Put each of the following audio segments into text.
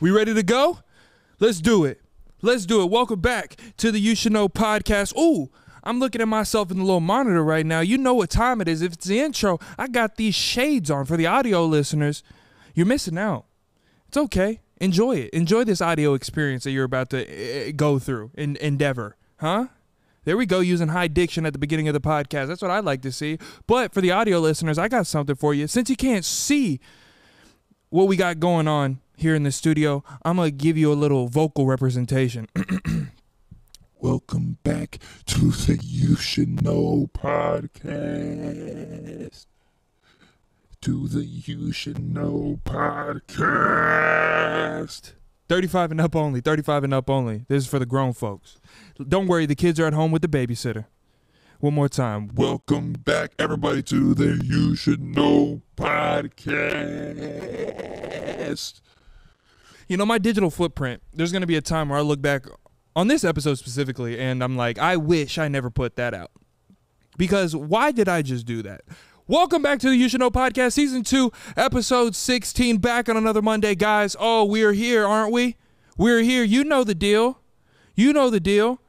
We ready to go? Let's do it. Let's do it. Welcome back to the You Should Know podcast. Ooh, I'm looking at myself in the little monitor right now. You know what time it is. If it's the intro, I got these shades on for the audio listeners. You're missing out. It's okay. Enjoy it. Enjoy this audio experience that you're about to uh, go through and endeavor. Huh? There we go, using high diction at the beginning of the podcast. That's what I'd like to see. But for the audio listeners, I got something for you. Since you can't see what we got going on here in the studio, I'm going to give you a little vocal representation. Welcome back to the You Should Know podcast. To the You Should Know podcast. 35 and up only. 35 and up only. This is for the grown folks. Don't worry, the kids are at home with the babysitter. One more time. Welcome back, everybody, to the You Should Know podcast. You know, my digital footprint, there's going to be a time where I look back on this episode specifically and I'm like, I wish I never put that out. Because why did I just do that? Welcome back to the You Should Know Podcast, Season 2, Episode 16. Back on another Monday, guys. Oh, we're here, aren't we? We're here. You know the deal. You know the deal.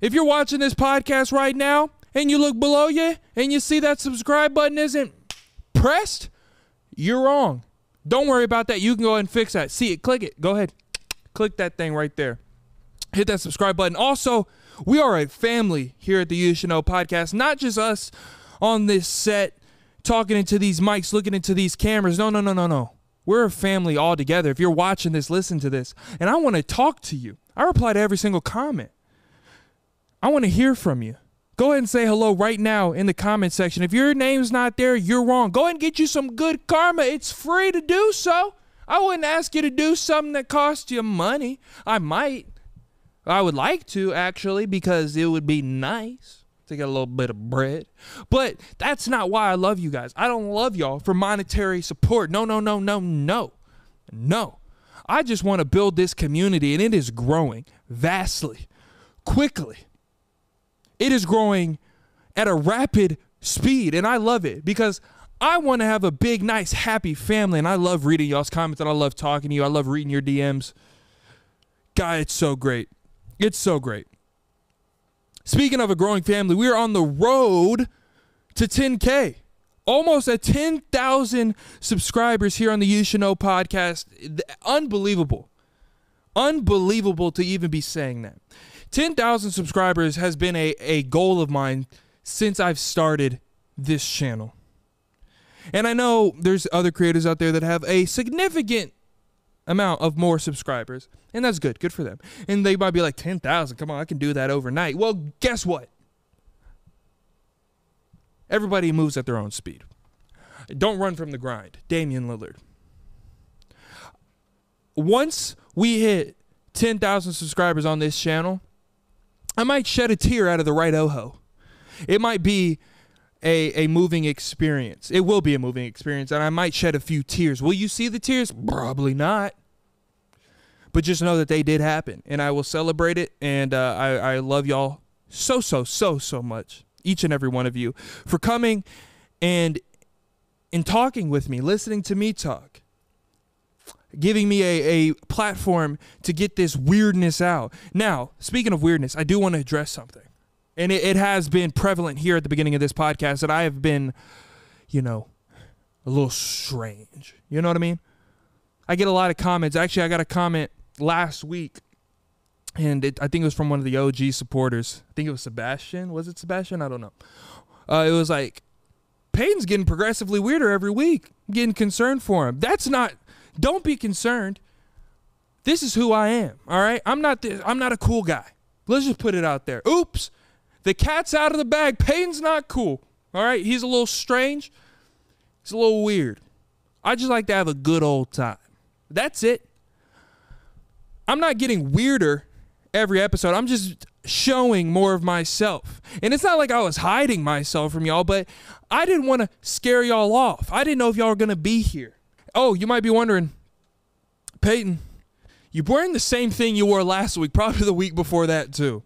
If you're watching this podcast right now and you look below you and you see that subscribe button isn't pressed, you're wrong. Don't worry about that. You can go ahead and fix that. See it, click it. Go ahead. Click that thing right there. Hit that subscribe button. Also, we are a family here at the You Should Know podcast, not just us on this set talking into these mics, looking into these cameras. No, no, no, no, no. We're a family all together. If you're watching this, listen to this. And I want to talk to you. I reply to every single comment. I want to hear from you. Go ahead and say hello right now in the comment section. If your name's not there, you're wrong. Go ahead and get you some good karma. It's free to do so. I wouldn't ask you to do something that costs you money. I might. I would like to actually because it would be nice to get a little bit of bread. But that's not why I love you guys. I don't love y'all for monetary support. No, no, no, no, no. No. I just want to build this community and it is growing vastly, quickly. It is growing at a rapid speed and I love it because I want to have a big, nice, happy family and I love reading y'all's comments and I love talking to you. I love reading your DMs. God, it's so great. It's so great. Speaking of a growing family, we are on the road to 10K. Almost at 10,000 subscribers here on the You Should Know podcast. Unbelievable. Unbelievable to even be saying that. 10,000 subscribers has been a, a goal of mine since I've started this channel. And I know there's other creators out there that have a significant amount of more subscribers, and that's good. Good for them. And they might be like 10,000. Come on, I can do that overnight. Well, guess what? Everybody moves at their own speed. Don't run from the grind. Damian Lillard. Once we hit 10,000 subscribers on this channel, I might shed a tear out of the right oho. It might be a, a moving experience. It will be a moving experience, and I might shed a few tears. Will you see the tears? Probably not. But just know that they did happen, and I will celebrate it. And uh, I, I love y'all so, so, so, so much, each and every one of you, for coming and in talking with me, listening to me talk, giving me a, a platform to get this weirdness out. Now, speaking of weirdness, I do want to address something and it, it has been prevalent here at the beginning of this podcast that I have been, you know, a little strange. You know what I mean? I get a lot of comments. Actually, I got a comment last week, and it, I think it was from one of the OG supporters. I think it was Sebastian. Was it Sebastian? I don't know. Uh, it was like, Peyton's getting progressively weirder every week. I'm getting concerned for him. That's not. Don't be concerned. This is who I am. All right. I'm not. This, I'm not a cool guy. Let's just put it out there. Oops. The cat's out of the bag. Peyton's not cool. All right. He's a little strange. He's a little weird. I just like to have a good old time. That's it. I'm not getting weirder every episode. I'm just showing more of myself. And it's not like I was hiding myself from y'all, but I didn't want to scare y'all off. I didn't know if y'all were going to be here. Oh, you might be wondering, Peyton, you're wearing the same thing you wore last week, probably the week before that, too.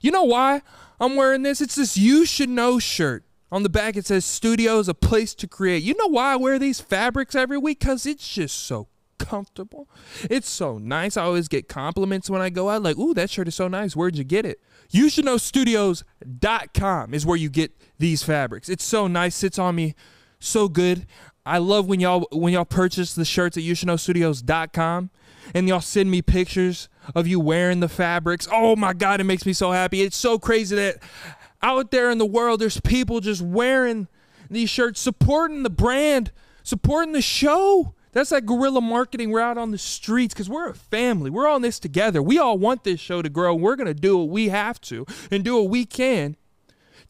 You know why I'm wearing this? It's this You Should Know shirt. On the back, it says Studio is a place to create. You know why I wear these fabrics every week? Because it's just so comfortable. It's so nice. I always get compliments when I go out, like, ooh, that shirt is so nice. Where'd you get it? You should know studios.com is where you get these fabrics. It's so nice, sits on me so good. I love when y'all when y'all purchase the shirts at you should know studios.com and y'all send me pictures of you wearing the fabrics. Oh my god, it makes me so happy. It's so crazy that out there in the world there's people just wearing these shirts supporting the brand, supporting the show. That's that guerrilla marketing. We're out on the streets because we're a family. We're on this together. We all want this show to grow. We're going to do what we have to and do what we can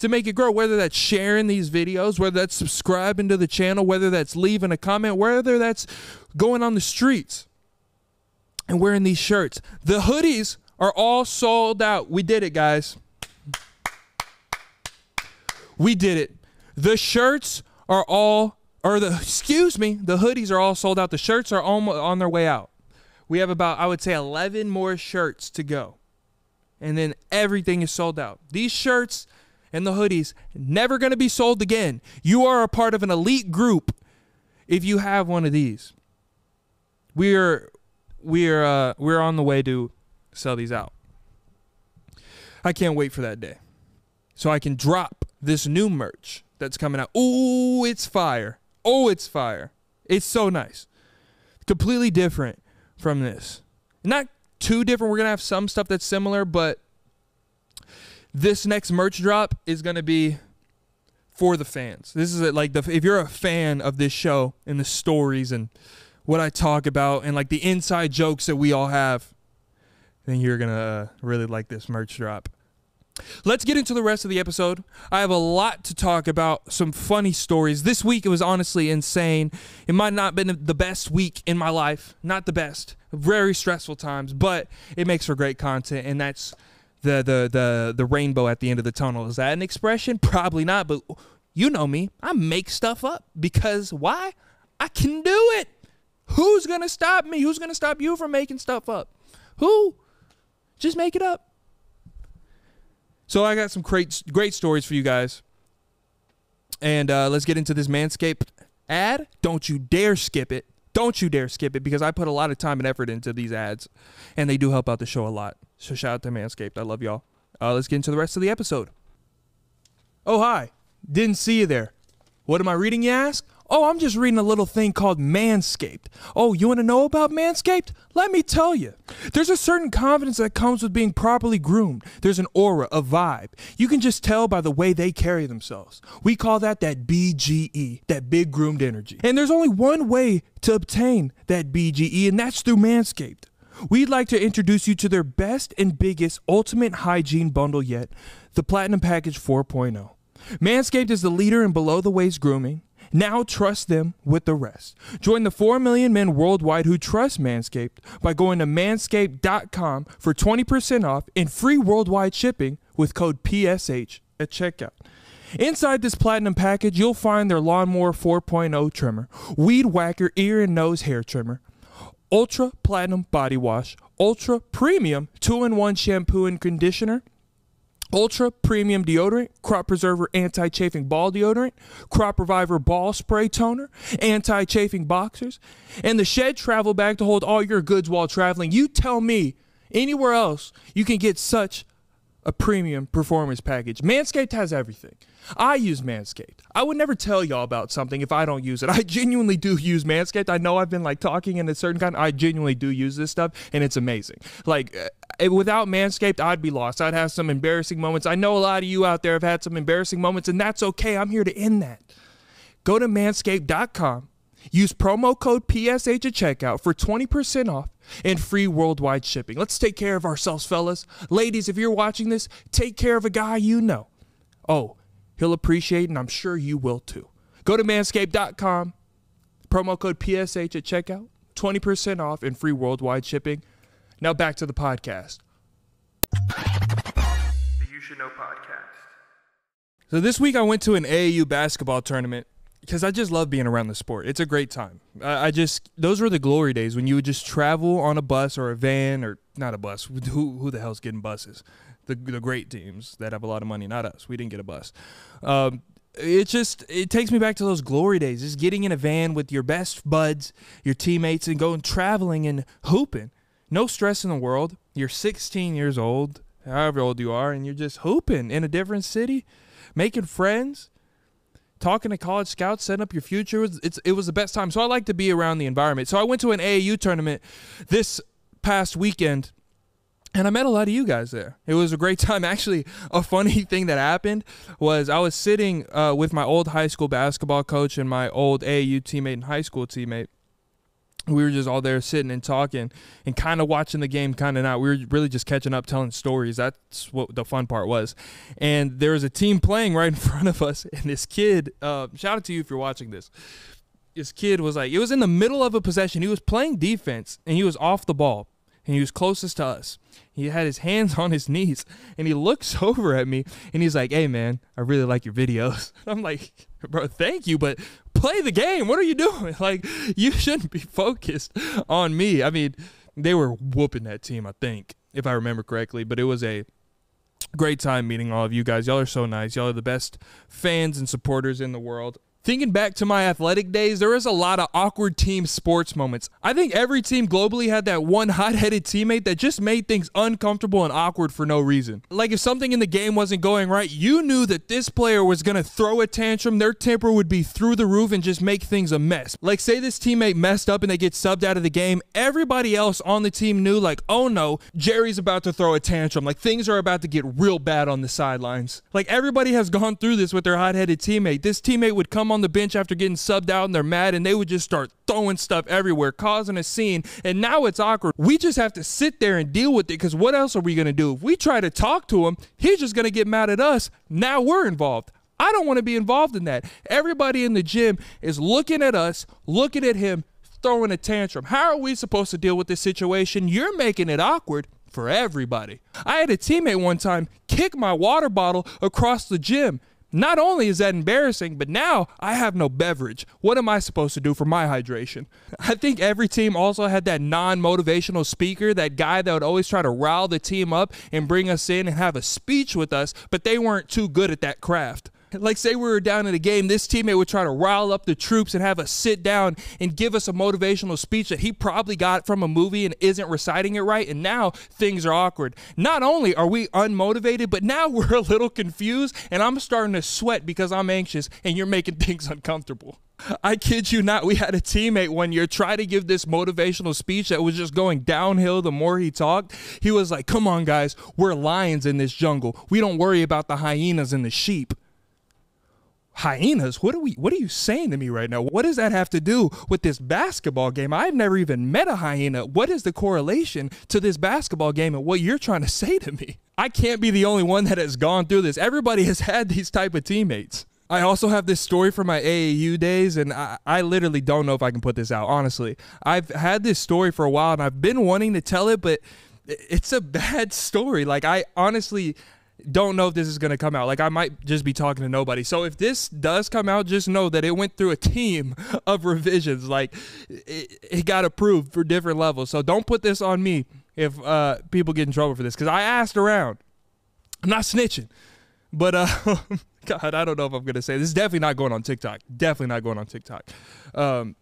to make it grow, whether that's sharing these videos, whether that's subscribing to the channel, whether that's leaving a comment, whether that's going on the streets and wearing these shirts. The hoodies are all sold out. We did it, guys. We did it. The shirts are all, or the, excuse me, the hoodies are all sold out. The shirts are almost on their way out. We have about, I would say, 11 more shirts to go. And then everything is sold out. These shirts and the hoodies never going to be sold again. You are a part of an elite group if you have one of these. We're we're uh, we're on the way to sell these out. I can't wait for that day, so I can drop this new merch that's coming out. Oh, it's fire! Oh, it's fire! It's so nice, completely different from this. Not too different. We're gonna have some stuff that's similar, but this next merch drop is gonna be for the fans. This is like the if you're a fan of this show and the stories and what I talk about and like the inside jokes that we all have, then you're going to uh, really like this merch drop. Let's get into the rest of the episode. I have a lot to talk about, some funny stories. This week it was honestly insane. It might not have been the best week in my life, not the best. Very stressful times, but it makes for great content and that's the the the the rainbow at the end of the tunnel. Is that an expression? Probably not, but you know me. I make stuff up because why? I can do it. Who's going to stop me? Who's going to stop you from making stuff up? Who? Just make it up. So I got some great great stories for you guys. And uh, let's get into this Manscaped ad. Don't you dare skip it. Don't you dare skip it because I put a lot of time and effort into these ads, and they do help out the show a lot. So shout out to Manscaped. I love y'all. Uh, let's get into the rest of the episode. Oh, hi. Didn't see you there. What am I reading, you ask? Oh, I'm just reading a little thing called Manscaped. Oh, you want to know about Manscaped? Let me tell you. There's a certain confidence that comes with being properly groomed. There's an aura, a vibe. You can just tell by the way they carry themselves. We call that that BGE, that big groomed energy. And there's only one way to obtain that BGE, and that's through Manscaped. We'd like to introduce you to their best and biggest ultimate hygiene bundle yet, the Platinum Package 4.0. Manscaped is the leader in below the waist grooming now trust them with the rest. Join the 4 million men worldwide who trust Manscaped by going to manscaped.com for 20% off and free worldwide shipping with code PSH at checkout. Inside this platinum package, you'll find their Lawnmower 4.0 trimmer, Weed Whacker ear and nose hair trimmer, Ultra Platinum body wash, Ultra Premium 2 in 1 shampoo and conditioner, Ultra Premium Deodorant, Crop Preserver Anti Chafing Ball Deodorant, Crop Reviver Ball Spray Toner, Anti Chafing Boxers, and the Shed Travel Bag to hold all your goods while traveling. You tell me anywhere else you can get such a premium performance package. Manscaped has everything. I use Manscaped. I would never tell y'all about something if I don't use it. I genuinely do use Manscaped. I know I've been like talking in a certain kind. I genuinely do use this stuff, and it's amazing. Like uh, without Manscaped, I'd be lost. I'd have some embarrassing moments. I know a lot of you out there have had some embarrassing moments, and that's okay. I'm here to end that. Go to manscaped.com. Use promo code PSH at checkout for 20% off and free worldwide shipping. Let's take care of ourselves, fellas. Ladies, if you're watching this, take care of a guy you know. Oh, He'll appreciate, and I'm sure you will too. Go to manscaped.com, promo code PSH at checkout, 20% off and free worldwide shipping. Now back to the podcast. The You Should Know podcast. So this week I went to an AAU basketball tournament because I just love being around the sport. It's a great time. I, I, just those were the glory days when you would just travel on a bus or a van or not a bus. Who who the hell's getting buses? the the great teams that have a lot of money, not us. We didn't get a bus. Um, it just it takes me back to those glory days. Just getting in a van with your best buds, your teammates, and going traveling and hooping. No stress in the world. You're 16 years old, however old you are, and you're just hooping in a different city, making friends, talking to college scouts, setting up your future. It's it was the best time. So I like to be around the environment. So I went to an AAU tournament this past weekend and I met a lot of you guys there. It was a great time. Actually, a funny thing that happened was I was sitting uh, with my old high school basketball coach and my old AAU teammate and high school teammate. We were just all there sitting and talking and kind of watching the game, kind of not. We were really just catching up, telling stories. That's what the fun part was. And there was a team playing right in front of us, and this kid, uh, shout out to you if you're watching this. This kid was like, it was in the middle of a possession. He was playing defense, and he was off the ball, and he was closest to us he had his hands on his knees and he looks over at me and he's like, Hey man, I really like your videos. I'm like, Bro, thank you, but play the game. What are you doing? Like, you shouldn't be focused on me. I mean, they were whooping that team, I think, if I remember correctly, but it was a great time meeting all of you guys. Y'all are so nice. Y'all are the best fans and supporters in the world. Thinking back to my athletic days, there was a lot of awkward team sports moments. I think every team globally had that one hot headed teammate that just made things uncomfortable and awkward for no reason. Like if something in the game wasn't going right, you knew that this player was going to throw a tantrum, their temper would be through the roof and just make things a mess. Like say this teammate messed up and they get subbed out of the game, everybody else on the team knew, like, oh no, Jerry's about to throw a tantrum. Like things are about to get real bad on the sidelines. Like everybody has gone through this with their hot headed teammate. This teammate would come the bench after getting subbed out and they're mad and they would just start throwing stuff everywhere, causing a scene. And now it's awkward. We just have to sit there and deal with it because what else are we going to do? If we try to talk to him, he's just going to get mad at us. Now we're involved. I don't want to be involved in that. Everybody in the gym is looking at us, looking at him, throwing a tantrum. How are we supposed to deal with this situation? You're making it awkward for everybody. I had a teammate one time kick my water bottle across the gym. Not only is that embarrassing, but now I have no beverage. What am I supposed to do for my hydration? I think every team also had that non motivational speaker, that guy that would always try to rile the team up and bring us in and have a speech with us, but they weren't too good at that craft. Like, say we were down in a game, this teammate would try to rile up the troops and have us sit down and give us a motivational speech that he probably got from a movie and isn't reciting it right. And now things are awkward. Not only are we unmotivated, but now we're a little confused, and I'm starting to sweat because I'm anxious, and you're making things uncomfortable. I kid you not, we had a teammate one year try to give this motivational speech that was just going downhill the more he talked. He was like, Come on, guys, we're lions in this jungle. We don't worry about the hyenas and the sheep hyenas what are we what are you saying to me right now? What does that have to do with this basketball game? I've never even met a hyena. What is the correlation to this basketball game and what you're trying to say to me? I can't be the only one that has gone through this. Everybody has had these type of teammates. I also have this story from my AAU days, and I, I literally don't know if I can put this out. Honestly, I've had this story for a while, and I've been wanting to tell it, but it's a bad story. Like I honestly, don't know if this is going to come out. Like I might just be talking to nobody. So if this does come out, just know that it went through a team of revisions. Like it, it got approved for different levels. So don't put this on me if uh, people get in trouble for this because I asked around. I'm not snitching, but uh, God, I don't know if I'm going to say this. Is definitely not going on TikTok. Definitely not going on TikTok. Um,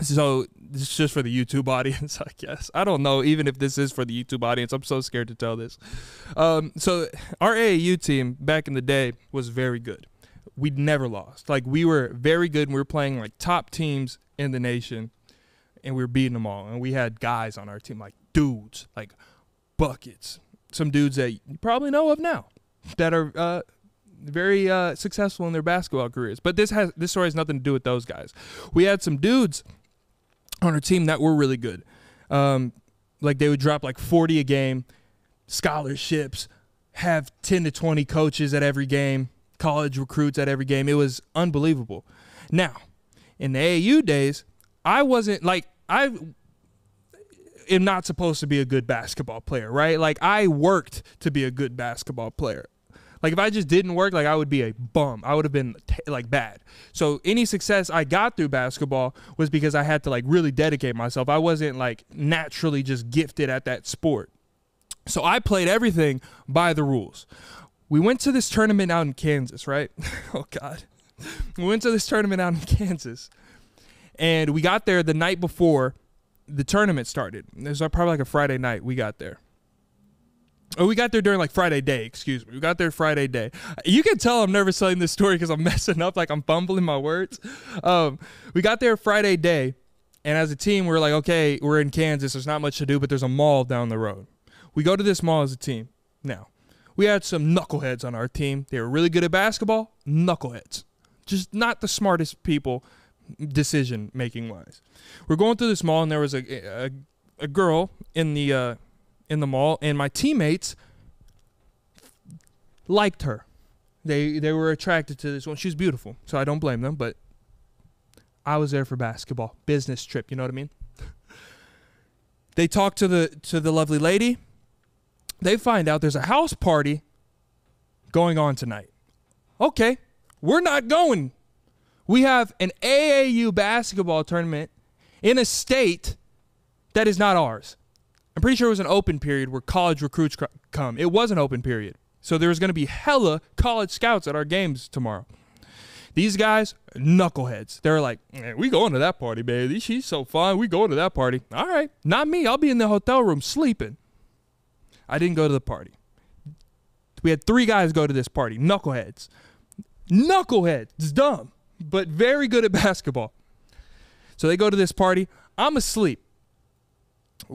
so this is just for the YouTube audience, I guess. I don't know even if this is for the YouTube audience. I'm so scared to tell this. Um, so our AAU team back in the day was very good. We'd never lost. Like we were very good and we were playing like top teams in the nation and we were beating them all. And we had guys on our team like dudes, like buckets. Some dudes that you probably know of now that are uh, very uh, successful in their basketball careers. But this has this story has nothing to do with those guys. We had some dudes on our team that were really good. Um, like they would drop like 40 a game, scholarships, have 10 to 20 coaches at every game, college recruits at every game. It was unbelievable. Now, in the AAU days, I wasn't like I am not supposed to be a good basketball player, right? Like I worked to be a good basketball player. Like if I just didn't work, like I would be a bum. I would have been like bad. So any success I got through basketball was because I had to like really dedicate myself. I wasn't like naturally just gifted at that sport. So I played everything by the rules. we went to this tournament out in Kansas, right? oh God, we went to this tournament out in Kansas, and we got there the night before the tournament started. It was probably like a Friday night. We got there. Oh, we got there during like Friday day. Excuse me. We got there Friday day. You can tell I'm nervous telling this story because I'm messing up, like I'm fumbling my words. Um, we got there Friday day, and as a team, we are like, okay, we're in Kansas. There's not much to do, but there's a mall down the road. We go to this mall as a team. Now, we had some knuckleheads on our team. They were really good at basketball. Knuckleheads, just not the smartest people, decision making wise. We're going through this mall, and there was a a, a girl in the. Uh, in the mall, and my teammates liked her. They they were attracted to this one. She was beautiful, so I don't blame them. But I was there for basketball, business trip. You know what I mean? they talk to the to the lovely lady. They find out there's a house party going on tonight. Okay, we're not going. We have an AAU basketball tournament in a state that is not ours. I'm pretty sure it was an open period where college recruits come. It was an open period. So there was going to be hella college scouts at our games tomorrow. These guys, knuckleheads. They're like, we going to that party, baby. She's so fun. We going to that party. All right. Not me. I'll be in the hotel room sleeping. I didn't go to the party. We had three guys go to this party. Knuckleheads. Knuckleheads. Dumb, but very good at basketball. So they go to this party. I'm asleep.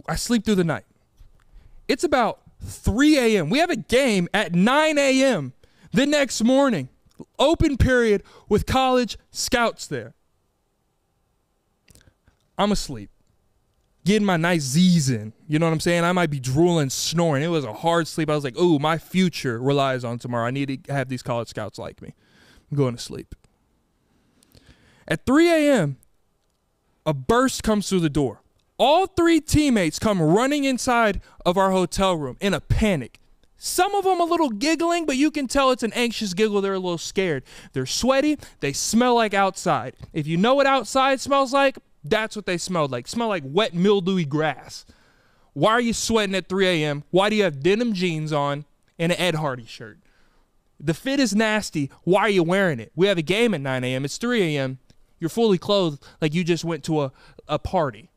I sleep through the night. It's about 3 a.m. We have a game at 9 a.m. the next morning. Open period with college scouts there. I'm asleep. Getting my nice Z's in. You know what I'm saying? I might be drooling, snoring. It was a hard sleep. I was like, ooh, my future relies on tomorrow. I need to have these college scouts like me. I'm going to sleep. At 3 a.m., a burst comes through the door. All three teammates come running inside of our hotel room in a panic. Some of them a little giggling, but you can tell it's an anxious giggle. They're a little scared. They're sweaty. They smell like outside. If you know what outside smells like, that's what they smelled like. Smell like wet, mildewy grass. Why are you sweating at 3 a.m.? Why do you have denim jeans on and an Ed Hardy shirt? The fit is nasty. Why are you wearing it? We have a game at 9 a.m. It's 3 a.m. You're fully clothed like you just went to a, a party.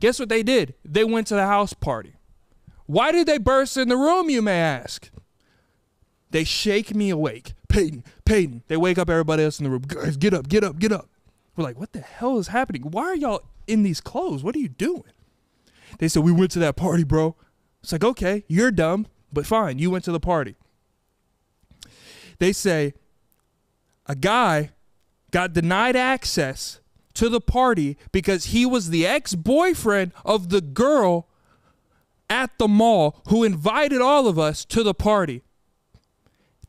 Guess what they did? They went to the house party. Why did they burst in the room, you may ask? They shake me awake. Peyton, Peyton. They wake up everybody else in the room. Guys, get up, get up, get up. We're like, what the hell is happening? Why are y'all in these clothes? What are you doing? They said, we went to that party, bro. It's like, okay, you're dumb, but fine. You went to the party. They say, a guy got denied access to the party because he was the ex boyfriend of the girl at the mall who invited all of us to the party.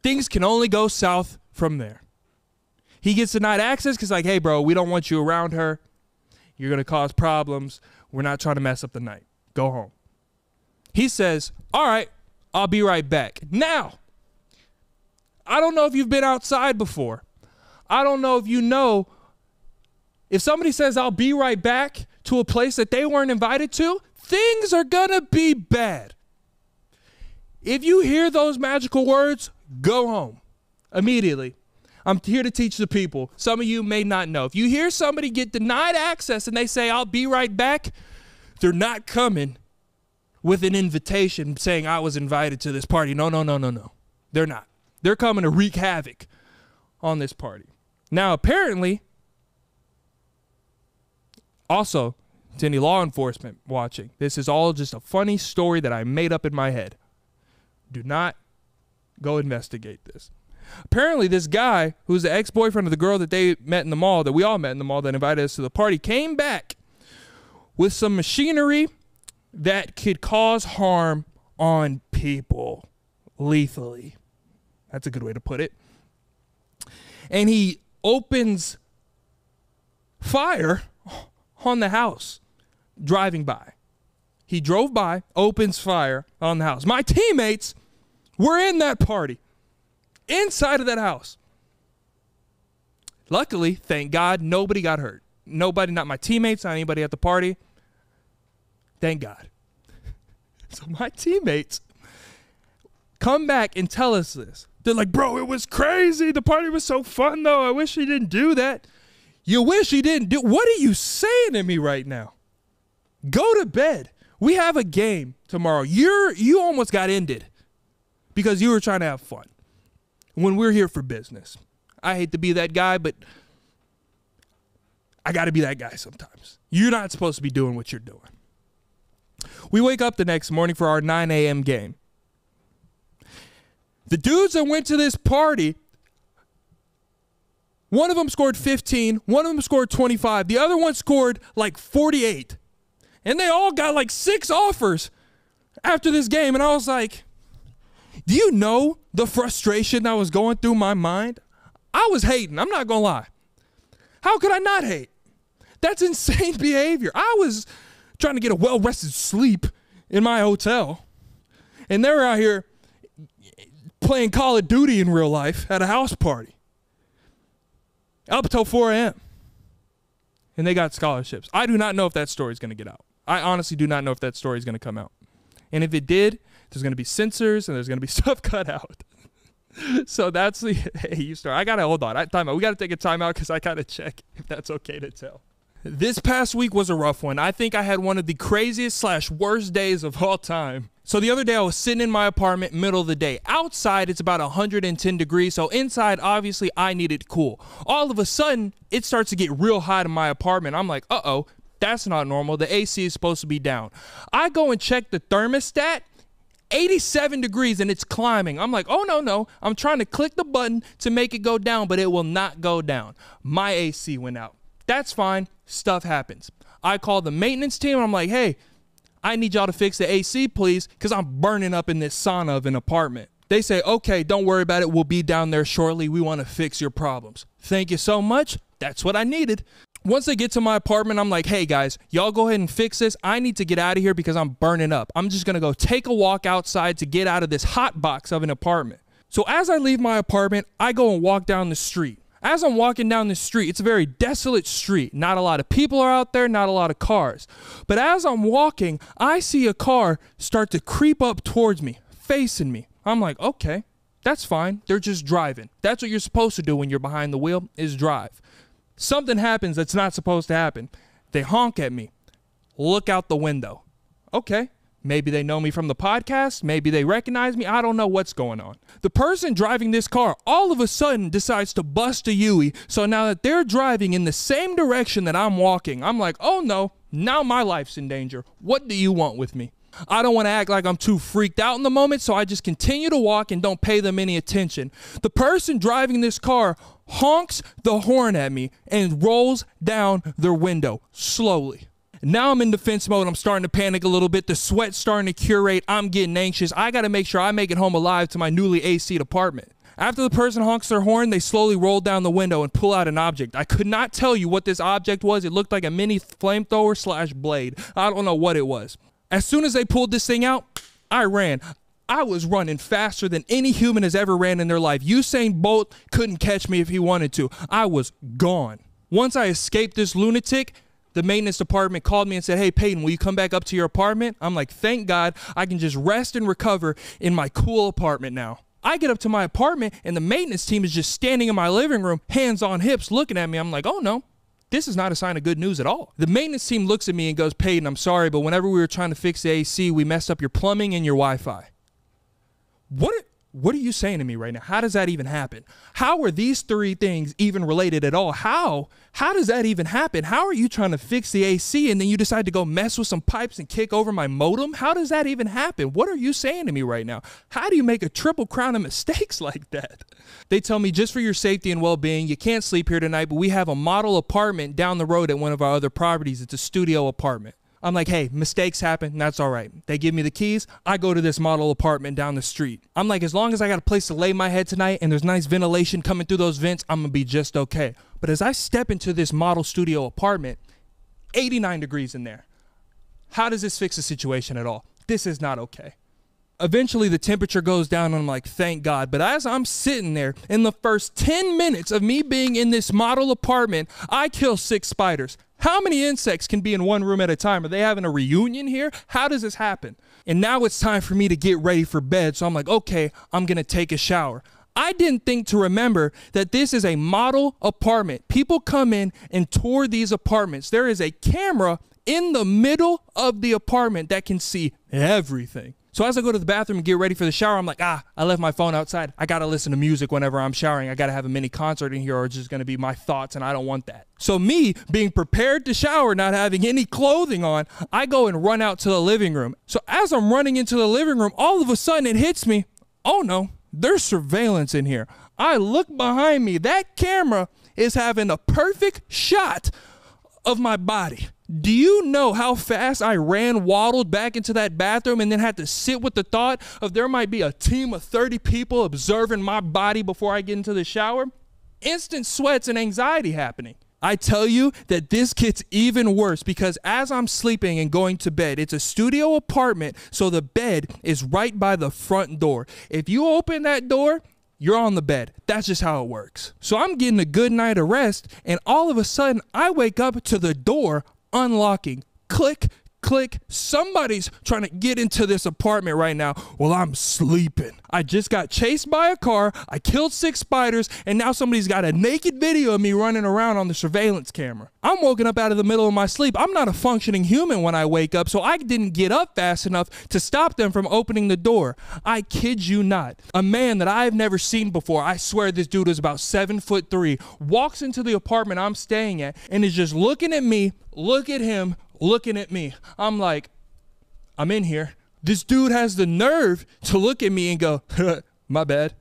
Things can only go south from there. He gets denied access because, like, hey, bro, we don't want you around her. You're going to cause problems. We're not trying to mess up the night. Go home. He says, all right, I'll be right back. Now, I don't know if you've been outside before. I don't know if you know if somebody says, I'll be right back to a place that they weren't invited to, things are going to be bad. If you hear those magical words, go home immediately. I'm here to teach the people. Some of you may not know. If you hear somebody get denied access and they say, I'll be right back, they're not coming with an invitation saying, I was invited to this party. No, no, no, no, no. They're not. They're coming to wreak havoc on this party. Now, apparently, also, to any law enforcement watching, this is all just a funny story that I made up in my head. Do not go investigate this. Apparently, this guy, who's the ex boyfriend of the girl that they met in the mall, that we all met in the mall, that invited us to the party, came back with some machinery that could cause harm on people lethally. That's a good way to put it. And he opens fire on the house driving by. He drove by, opens fire on the house. My teammates were in that party, inside of that house. Luckily, thank God, nobody got hurt. Nobody, not my teammates, not anybody at the party. Thank God. so my teammates come back and tell us this. They're like, bro, it was crazy. The party was so fun, though. I wish he didn't do that. You wish he didn't do. What are you saying to me right now? Go to bed. We have a game tomorrow. You're you almost got ended because you were trying to have fun. When we're here for business. I hate to be that guy, but I got to be that guy sometimes. You're not supposed to be doing what you're doing. We wake up the next morning for our 9 a.m. game. The dudes that went to this party, one of them scored 15, one of them scored 25, the other one scored like 48. And they all got like six offers after this game. And I was like, do you know the frustration that was going through my mind? I was hating. I'm not going to lie. How could I not hate? That's insane behavior. I was trying to get a well rested sleep in my hotel. And they're out here playing Call of Duty in real life at a house party up until 4 a.m. And they got scholarships. I do not know if that story is going to get out. I honestly do not know if that story is going to come out. And if it did, there's going to be censors and there's going to be stuff cut out. so that's the AAU story. I got to hold on. I, time out. We got to take a timeout because I got to check if that's okay to tell. This past week was a rough one. I think I had one of the craziest slash worst days of all time. So the other day I was sitting in my apartment, middle of the day. Outside it's about 110 degrees, so inside obviously I needed cool. All of a sudden it starts to get real hot in my apartment. I'm like, uh oh, that's not normal. The AC is supposed to be down. I go and check the thermostat. 87 degrees and it's climbing. I'm like, oh no, no. I'm trying to click the button to make it go down, but it will not go down. My AC went out. That's fine. Stuff happens. I call the maintenance team. I'm like, hey, I need y'all to fix the AC, please, because I'm burning up in this sauna of an apartment. They say, okay, don't worry about it. We'll be down there shortly. We want to fix your problems. Thank you so much. That's what I needed. Once they get to my apartment, I'm like, hey guys, y'all go ahead and fix this. I need to get out of here because I'm burning up. I'm just going to go take a walk outside to get out of this hot box of an apartment. So as I leave my apartment, I go and walk down the street. As I'm walking down the street, it's a very desolate street. Not a lot of people are out there, not a lot of cars. But as I'm walking, I see a car start to creep up towards me, facing me. I'm like, okay, that's fine. They're just driving. That's what you're supposed to do when you're behind the wheel is drive. Something happens that's not supposed to happen. They honk at me. Look out the window. Okay, Maybe they know me from the podcast. Maybe they recognize me. I don't know what's going on. The person driving this car all of a sudden decides to bust a U-ey. So now that they're driving in the same direction that I'm walking, I'm like, oh no, now my life's in danger. What do you want with me? I don't want to act like I'm too freaked out in the moment, so I just continue to walk and don't pay them any attention. The person driving this car honks the horn at me and rolls down their window slowly. Now I'm in defense mode. I'm starting to panic a little bit. The sweat's starting to curate. I'm getting anxious. I got to make sure I make it home alive to my newly AC'd apartment. After the person honks their horn, they slowly roll down the window and pull out an object. I could not tell you what this object was. It looked like a mini flamethrower slash blade. I don't know what it was. As soon as they pulled this thing out, I ran. I was running faster than any human has ever ran in their life. Usain Bolt couldn't catch me if he wanted to. I was gone. Once I escaped this lunatic, the maintenance department called me and said, Hey, Peyton, will you come back up to your apartment? I'm like, Thank God I can just rest and recover in my cool apartment now. I get up to my apartment and the maintenance team is just standing in my living room, hands on hips, looking at me. I'm like, Oh no, this is not a sign of good news at all. The maintenance team looks at me and goes, Peyton, I'm sorry, but whenever we were trying to fix the AC, we messed up your plumbing and your Wi Fi. What? What are you saying to me right now? How does that even happen? How are these three things even related at all? How how does that even happen? How are you trying to fix the AC and then you decide to go mess with some pipes and kick over my modem? How does that even happen? What are you saying to me right now? How do you make a triple crown of mistakes like that? They tell me just for your safety and well-being, you can't sleep here tonight, but we have a model apartment down the road at one of our other properties. It's a studio apartment. I'm like, hey, mistakes happen. That's all right. They give me the keys. I go to this model apartment down the street. I'm like, as long as I got a place to lay my head tonight and there's nice ventilation coming through those vents, I'm going to be just okay. But as I step into this model studio apartment, 89 degrees in there. How does this fix the situation at all? This is not okay. Eventually, the temperature goes down, and I'm like, thank God. But as I'm sitting there, in the first 10 minutes of me being in this model apartment, I kill six spiders. How many insects can be in one room at a time? Are they having a reunion here? How does this happen? And now it's time for me to get ready for bed. So I'm like, okay, I'm going to take a shower. I didn't think to remember that this is a model apartment. People come in and tour these apartments. There is a camera in the middle of the apartment that can see everything. So as I go to the bathroom and get ready for the shower, I'm like, ah, I left my phone outside. I gotta listen to music whenever I'm showering. I gotta have a mini concert in here, or it's just gonna be my thoughts, and I don't want that. So me being prepared to shower, not having any clothing on, I go and run out to the living room. So as I'm running into the living room, all of a sudden it hits me. Oh no, there's surveillance in here. I look behind me. That camera is having a perfect shot of my body. Do you know how fast I ran, waddled back into that bathroom, and then had to sit with the thought of there might be a team of 30 people observing my body before I get into the shower? Instant sweats and anxiety happening. I tell you that this gets even worse because as I'm sleeping and going to bed, it's a studio apartment, so the bed is right by the front door. If you open that door, you're on the bed. That's just how it works. So I'm getting a good night of rest, and all of a sudden, I wake up to the door unlocking. Click, click. Somebody's trying to get into this apartment right now while I'm sleeping. I just got chased by a car. I killed six spiders, and now somebody's got a naked video of me running around on the surveillance camera. I'm woken up out of the middle of my sleep. I'm not a functioning human when I wake up, so I didn't get up fast enough to stop them from opening the door. I kid you not. A man that I've never seen before, I swear this dude is about seven foot three, walks into the apartment I'm staying at and is just looking at me, look at him, looking at me. I'm like, I'm in here. This dude has the nerve to look at me and go, my bad.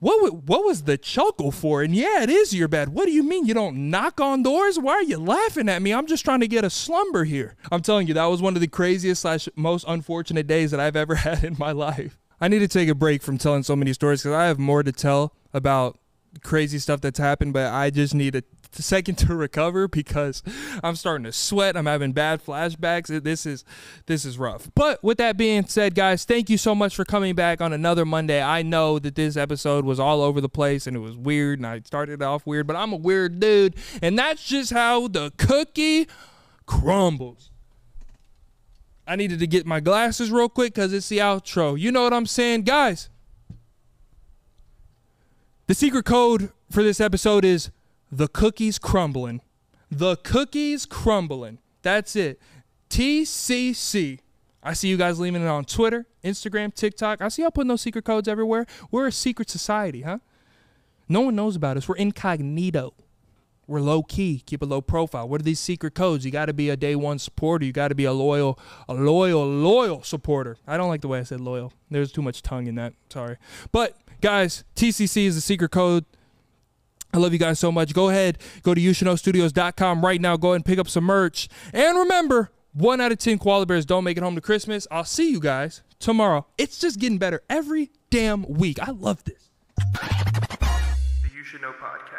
What, what was the chuckle for? And yeah, it is your bad. What do you mean you don't knock on doors? Why are you laughing at me? I'm just trying to get a slumber here. I'm telling you, that was one of the craziest slash most unfortunate days that I've ever had in my life. I need to take a break from telling so many stories because I have more to tell about crazy stuff that's happened, but I just need a second to recover because I'm starting to sweat. I'm having bad flashbacks. This is this is rough. But with that being said, guys, thank you so much for coming back on another Monday. I know that this episode was all over the place and it was weird and I started off weird, but I'm a weird dude, and that's just how the cookie crumbles. I needed to get my glasses real quick because it's the outro. You know what I'm saying, guys? The secret code for this episode is the cookies crumbling. The cookies crumbling. That's it. TCC. I see you guys leaving it on Twitter, Instagram, TikTok. I see y'all putting those secret codes everywhere. We're a secret society, huh? No one knows about us. We're incognito. We're low key, keep a low profile. What are these secret codes? You got to be a day one supporter. You got to be a loyal, a loyal, loyal supporter. I don't like the way I said loyal. There's too much tongue in that. Sorry. But guys, TCC is the secret code. I love you guys so much. Go ahead, go to youshouldknowstudios.com right now. Go ahead and pick up some merch. And remember, one out of 10 koala bears don't make it home to Christmas. I'll see you guys tomorrow. It's just getting better every damn week. I love this. The You Should Know podcast.